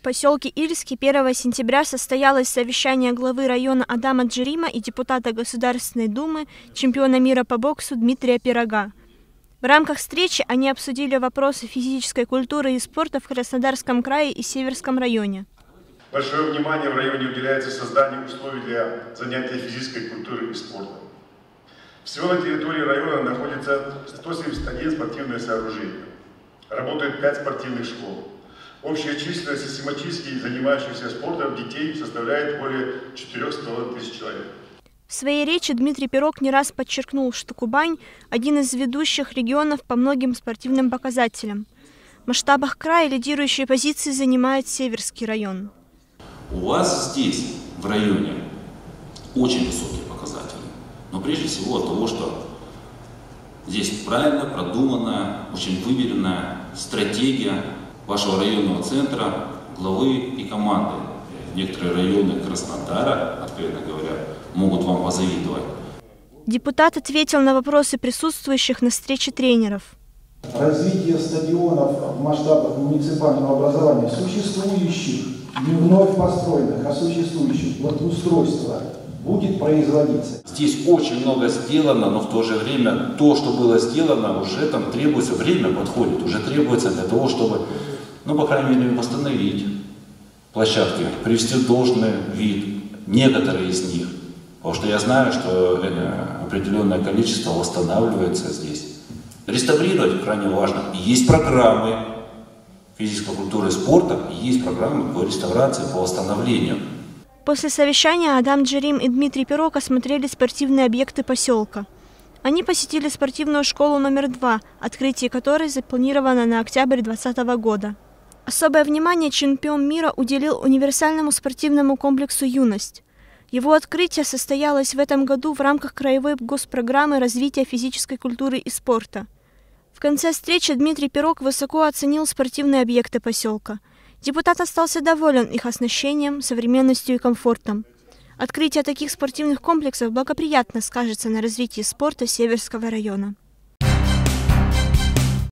В поселке Ильский 1 сентября состоялось совещание главы района Адама Джерима и депутата Государственной Думы, чемпиона мира по боксу Дмитрия Пирога. В рамках встречи они обсудили вопросы физической культуры и спорта в Краснодарском крае и Северском районе. Большое внимание в районе уделяется созданию условий для занятия физической культурой и спортом. Всего на территории района находится 171 спортивное сооружение. Работает 5 спортивных школ. Общая численность систематически занимающихся спортом детей составляет более 400 тысяч человек. В своей речи Дмитрий Пирог не раз подчеркнул, что Кубань – один из ведущих регионов по многим спортивным показателям. В масштабах края лидирующие позиции занимает Северский район. У вас здесь, в районе, очень высокие показатели. Но прежде всего от того, что здесь правильно продуманная, очень выверенная стратегия вашего районного центра, главы и команды. Некоторые районы Краснодара, откровенно говоря, могут вам позавидовать. Депутат ответил на вопросы присутствующих на встрече тренеров. Развитие стадионов в масштабах муниципального образования существующих, не вновь построенных, а существующих, вот устройство будет производиться. Здесь очень много сделано, но в то же время то, что было сделано, уже там требуется, время подходит, уже требуется для того, чтобы ну, по крайней мере, восстановить площадки, привести в должный вид некоторые из них. Потому что я знаю, что определенное количество восстанавливается здесь. Реставрировать крайне важно. Есть программы физической культуры и спорта, есть программы по реставрации, по восстановлению. После совещания Адам Джерим и Дмитрий Пирог осмотрели спортивные объекты поселка. Они посетили спортивную школу номер два, открытие которой запланировано на октябрь 2020 года. Особое внимание чемпион мира уделил универсальному спортивному комплексу «Юность». Его открытие состоялось в этом году в рамках краевой госпрограммы развития физической культуры и спорта. В конце встречи Дмитрий Пирог высоко оценил спортивные объекты поселка. Депутат остался доволен их оснащением, современностью и комфортом. Открытие таких спортивных комплексов благоприятно скажется на развитии спорта Северского района.